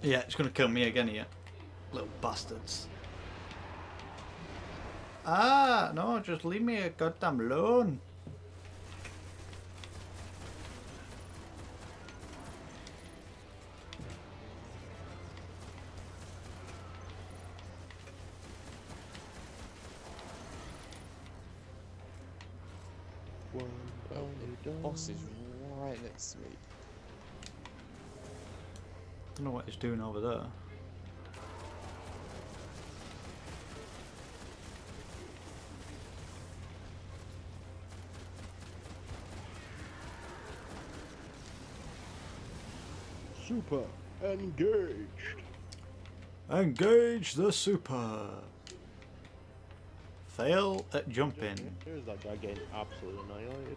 Yeah, it's gonna kill me again here. Little bastards. Ah, no, just leave me a goddamn alone. One, boss is right next to me. Don't know what it's doing over there. Super engaged. Engage the super. Fail at jumping. There's that guy getting absolutely annihilated.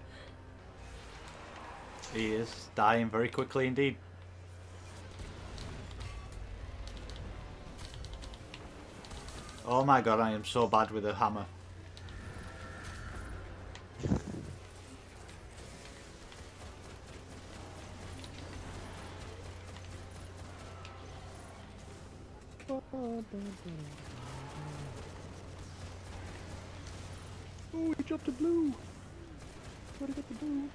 He is dying very quickly indeed. Oh my god, I am so bad with a hammer. Oh, he jumped to blue. Where'd he get the blue?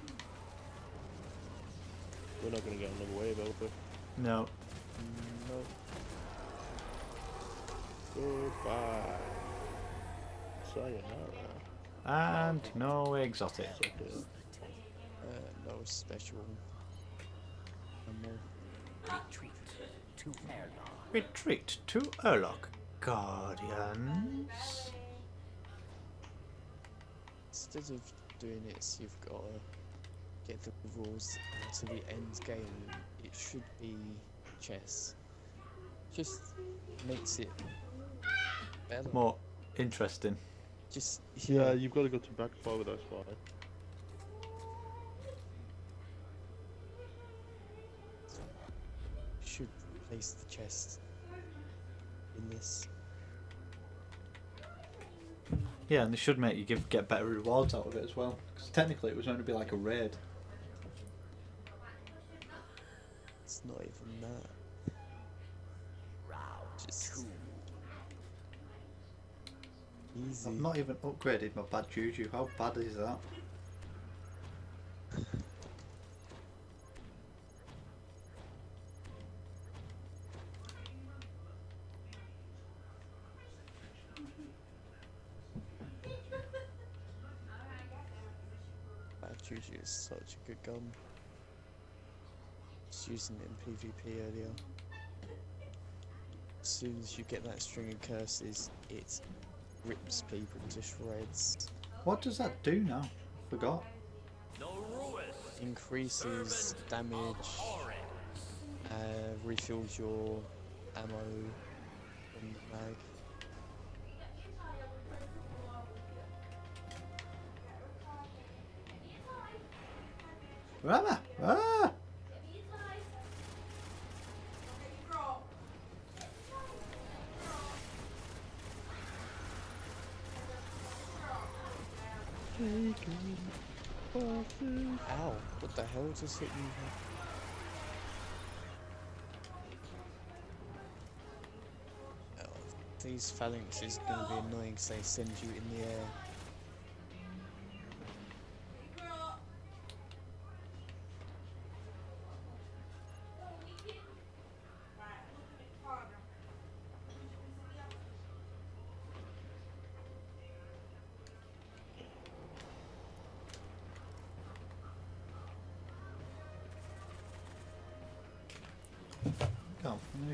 We're not gonna get another wave out there. No. No. Goodbye. Sayonara. And no exotic. Uh, no special. ammo. Retreat to Erlon. Retreat to Urlock, Guardians. Instead of doing this, you've got to get the rules to the end game. It should be chess. Just makes it better. More interesting. Just Yeah, you've got to go to back four with that spot. should replace the chest in this. Yeah, and they should make you give get better rewards out of it as well. Because technically, it was going to be like a raid. It's not even that. Round Just two. Easy. I've not even upgraded my bad juju. How bad is that? Bad Juju is such a good gun. Just using it in PvP earlier. As soon as you get that string of curses, it rips people to shreds. What does that do now? Forgot. Increases damage, uh, refills your ammo from the mag. Where am I? Ah! Taking Ow! What the hell just hit me? Oh, these phalanxes are going to be annoying because they send you in the air.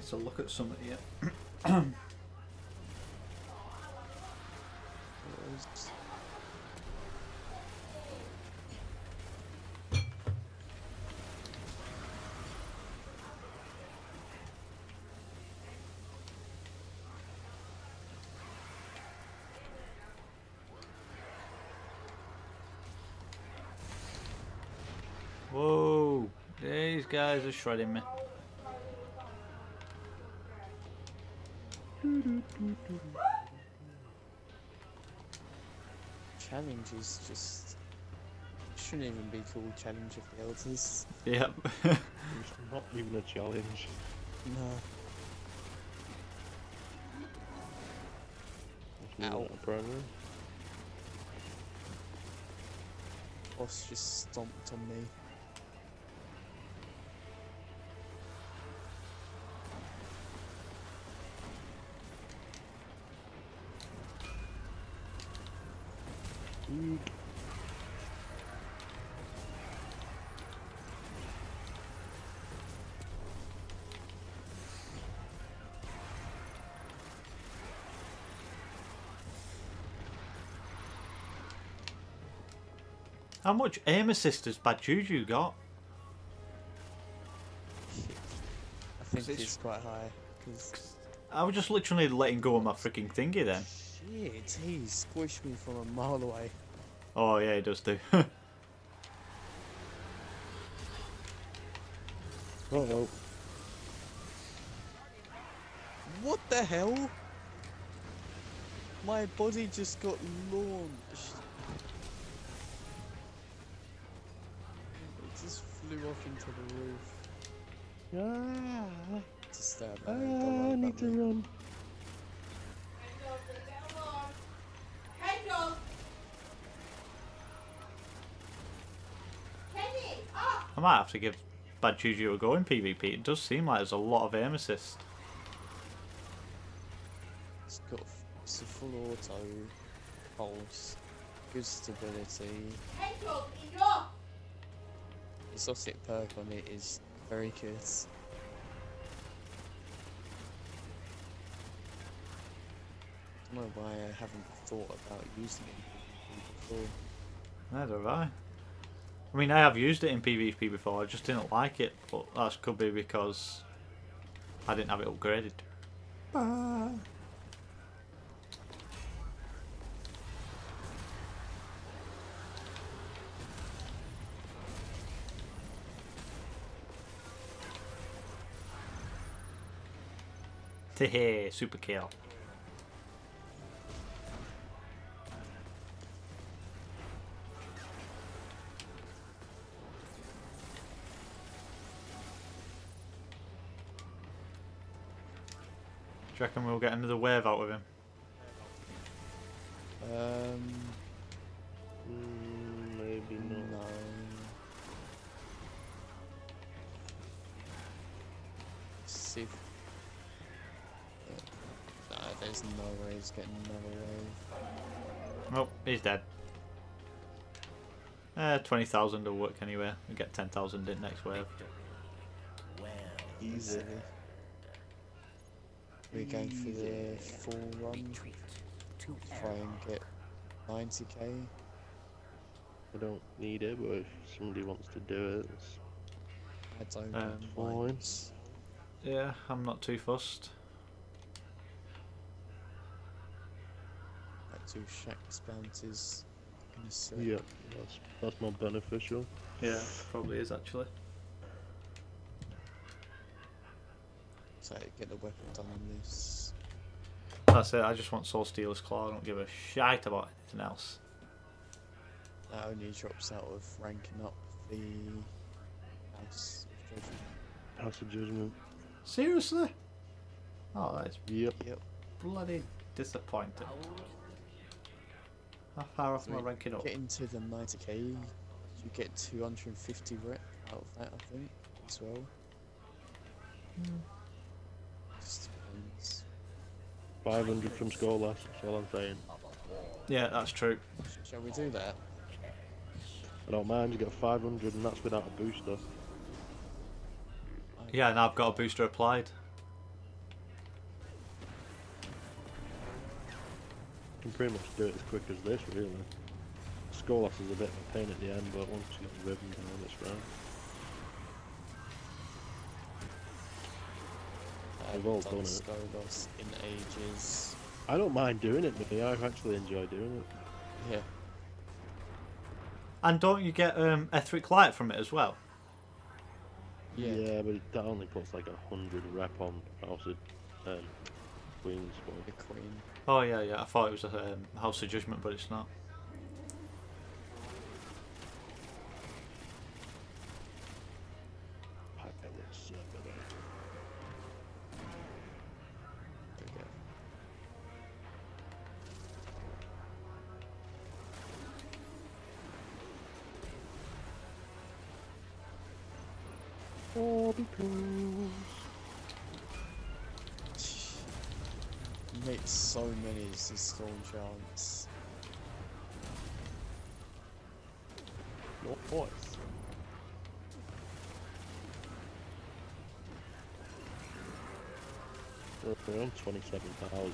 Need to look at something here. Whoa! These guys are shredding me. challenge is just shouldn't even be called challenge of the elders. Yep. not even a challenge. No. Ow. Boss just stomped on me. How much aim assist has Bad Juju got? I think it's- it's quite high. Cause I was just literally letting go of my freaking thingy then. shit, he squished me from a mile away. Oh yeah, he does do. Oh, oh. What the hell? My body just got launched. Flew off into the roof. Ah, Just stab ah, at me, don't I need to me. run. I might have to give Bad Juju a go in PvP. It does seem like there's a lot of aim assist. It's got it's a full auto pulse, good stability. The Exotic perk on it is very good. don't know why I haven't thought about using it before. Neither have I. I mean, I have used it in PvP before. I just didn't like it, but that could be because I didn't have it upgraded. Tehe, super kill. Do you reckon we'll get another wave out of him? Um, there's no way he's getting another wave. Oh, he's dead. Uh, 20,000 will work anyway. We get 10,000 in next wave. Well, Easy. We're going for the full run, to try and get 90k. I don't need it, but if somebody wants to do it, it's I don't Um, mind. Yeah, I'm not too fussed. Like two Shax bounties in a sec. yeah, that's that's more beneficial. Yeah, probably is actually. So get the weapon done on this. That's it, I just want Soul Stealer's Claw. I don't give a shite about anything else. That only drops out of ranking up the House of Judgment. House of Judgment. Seriously? Oh, that is Yep. Yep. bloody disappointing. How far off So am I we ranking up? Get into the 90k, you get 250 rep out of that, I think, as well. Hmm. Just depends. 500 from Skolas, that's all I'm saying. Yeah, that's true. Shall we do that? I don't mind, you get 500 and that's without a booster. Yeah, now I've got a booster applied. Can pretty much do it as quick as this, really. Skolas is a bit of a pain at the end, but once you get the ribbon down, it's fine. I We've all haven't done it. In ages. I don't mind doing it, me. I actually enjoy doing it. Yeah. And don't you get um, Etheric Light from it as well? Yeah. but that only puts like a hundred rep on House of um, Queen's. The Queen. Oh yeah, yeah. I thought it was a um, House of Judgment, but it's not. Oh, because. Go. Orbitals. You make so many as the storm giants. Your voice. We're on 27,000.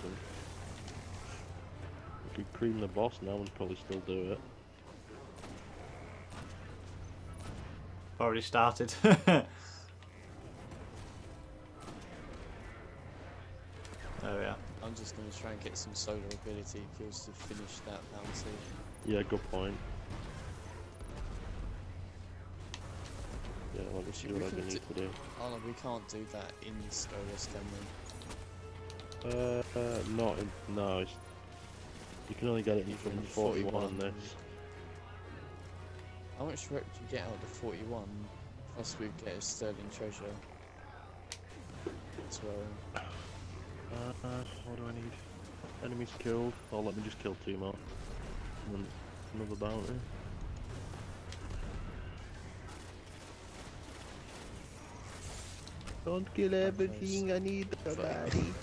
We could cream the boss now and probably still do it. Already started. I'm just gonna try and get some solar ability kills to finish that bounty. Yeah, good point. Yeah, let me see We what I need to do. Oh no, we can't do that in Skolas, can we? Uh, uh not in, no, it's, you can only get it from From 41 on 41. this. How much rep do you get out of the 41? Plus we get a sterling treasure. As well. Uh, what do I need? Enemies killed. Oh, let me just kill two more. And then another bounty. Don't kill everything, I need a baddie.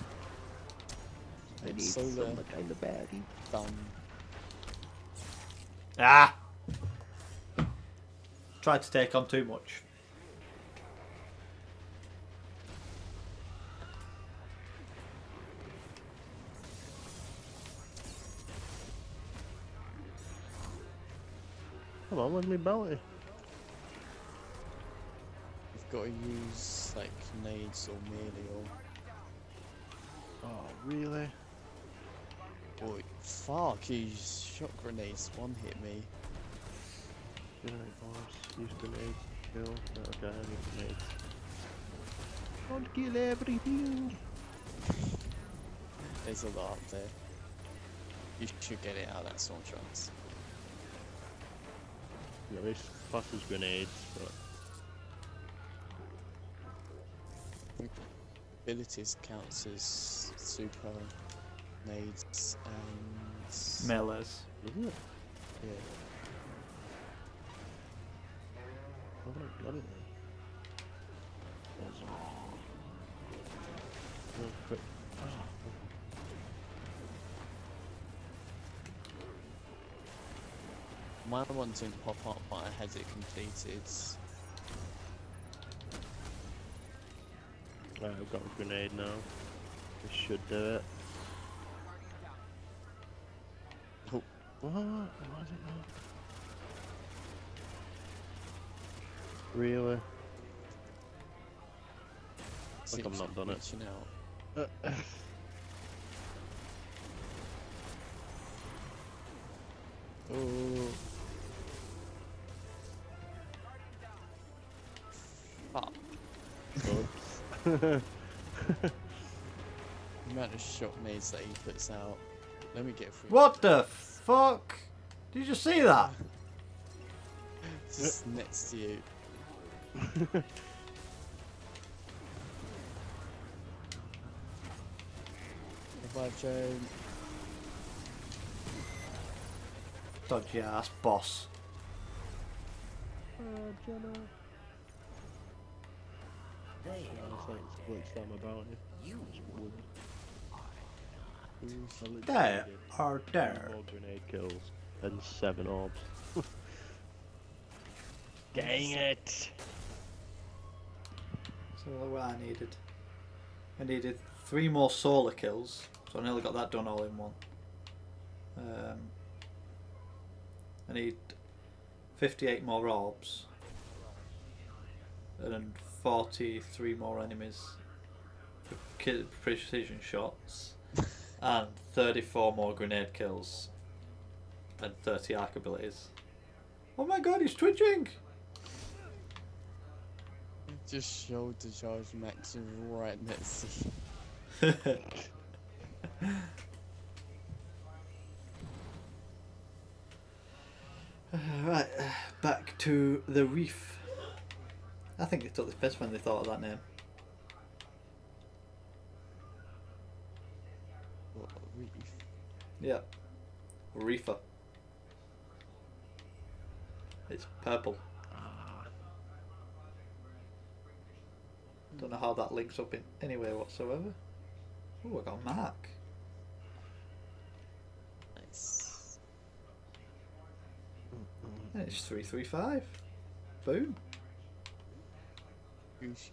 I need Solar. some kind of baddie. Done. Ah! Tried to take on too much. Come on, where's my bounty? You've got to use like nades or melee or. Oh, really? Boy, fuck, his shot grenades one hit me. Generate bombs, use grenades, kill. Okay, I need grenades. Don't kill everything! There's a lot up there. You should get it out of that storm trance. Yeah, this classes grenades, but Abilities counts as super nades and Melees. isn't it? yeah. I haven't got it then. There's real quick. My one didn't pop up, but I had it completed. Right, I've got a grenade now. This should do it. Oh. What? Why is it not? Really? Like I've Seems not done it. out. Oh. The amount of shot nades that he puts out. Let me get through. What the fuck? Did you just see that? Just next to you. Revive Joan. Dodgy ass boss. Uh, they It's like it's glitched on my bounty. you I literally There are there. Grenade kills and seven orbs. Dang it! So what I needed. I needed three more solar kills, so I nearly got that done all in one. Um, I need 58 more orbs. And 43 more enemies for precision shots. and 34 more grenade kills. And 30 arc abilities. Oh my god, he's twitching! Just shoulder charge Max right next to you. right, uh, back to the reef. I think they took this piss when they thought of that name. What, reef? Yeah. Reefer. It's purple. Don't know how that links up in any way whatsoever. Oh, I got a mark. Nice. And it's 335. Boom. Gucci.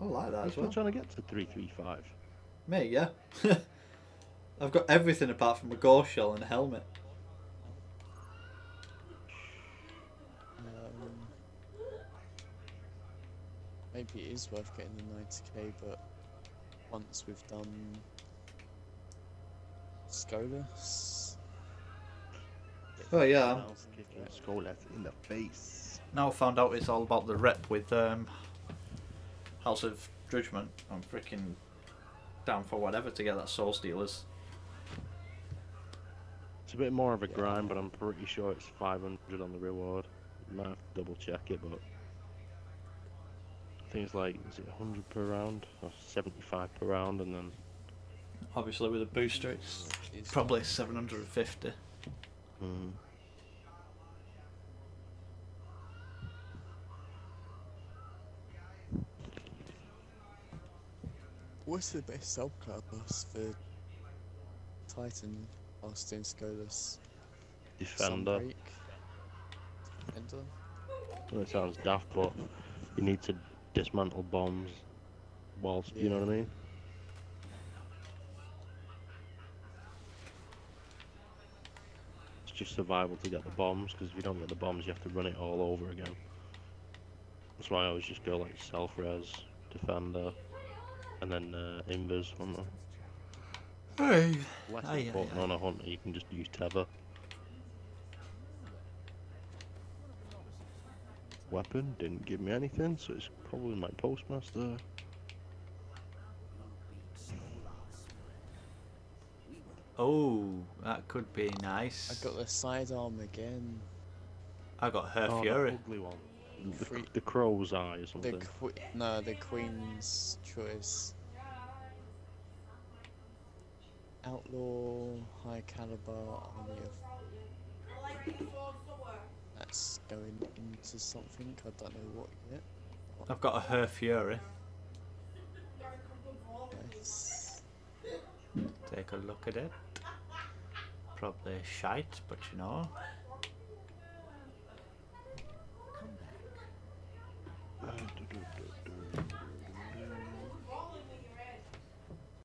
I like that I'm as well. trying to get to 335. Me, yeah. I've got everything apart from a gore shell and a helmet. Um, maybe it is worth getting the 90k, but once we've done Skolas, Oh yeah. Mouse Skolas in the face. Now I found out it's all about the rep with um, House of Judgment. I'm freaking down for whatever to get that Soul Stealers. It's a bit more of a grind, but I'm pretty sure it's 500 on the reward. Might have to double check it, but I think it's like is it 100 per round or 75 per round, and then Obviously with a booster it's it's probably 750. mm, What's the best subclass for Titan whilst doing Skolas? defender. Sunbreak? Defender? It sounds daft, but you need to dismantle bombs whilst you know what I mean. It's just survival to get the bombs, because if you don't get the bombs, you have to run it all over again. That's why I always just go like self res, defender, and then uh, invis. On the Hey. less Aye, aye, important aye. on a hunter, you can just use tether. Weapon didn't give me anything, so it's probably my postmaster. Oh, that could be nice. I got the sidearm again. I got Her Oh, Fury. ugly one. The, Free- the crow's eye or The something. que- no, the Queen's choice. Outlaw, high caliber, army of. That's going into something. I don't know what yet. I've got a Her Fury. Nice. Take a look at it. Probably shite, but you know. Uh, do, do, do.